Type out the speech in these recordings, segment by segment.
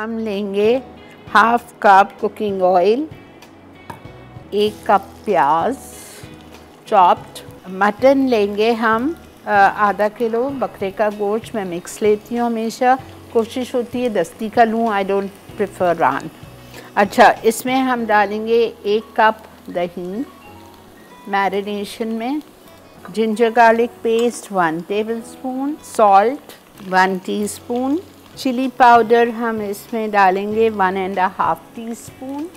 हम लेंगे half cup cooking oil एक कप प्याज चॉप्ड मटन लेंगे हम आधा किलो बकरे का गोश्त मैं मिक्स लेती हूँ हमेशा। कोशिश होती है दस्ती का लूँ आई डोंट प्रेफर रान अच्छा इसमें हम डालेंगे एक कप दही मैरिनेशन में ginger garlic paste one tablespoon salt one teaspoon chili powder हम इसमें डालेंगे one and half teaspoon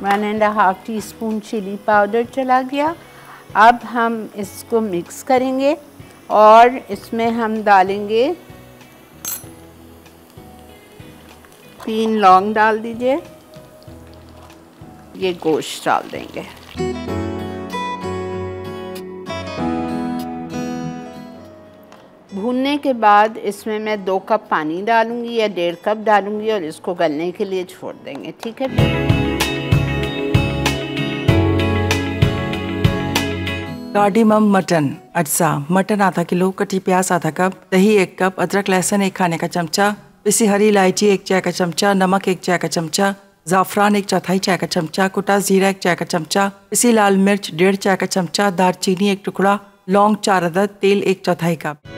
one and half teaspoon chili powder चला गया। अब हम इसको मिक्स करेंगे और इसमें हम डालेंगे तीन लौंग डाल दीजिए। ये गोश्त डाल देंगे। भूनने के बाद इसमें मैं दो कप पानी डालूँगी या डेढ़ कप डालूँगी और इसको गलने के लिए छोड़ देंगे, ठीक है? कार्डिमम मटन अज्जा मटन आधा किलो, कटी प्याज आधा कप, दही एक कप, अदरक लहसुन एक खाने का चमचा, पिसी हरी इलायची एक चाय का चमचा, नमक एक चाय का चमचा, ज़ाफ़रान एक चौथाई चाय का चमचा, कुटा ज़ीरा एक चाय का चमचा, पिसी लाल मिर्च डेढ़ चाय का चमचा दालचीनी एक टुकड़ा, लौंग चार अदद, तेल एक चौथाई कप।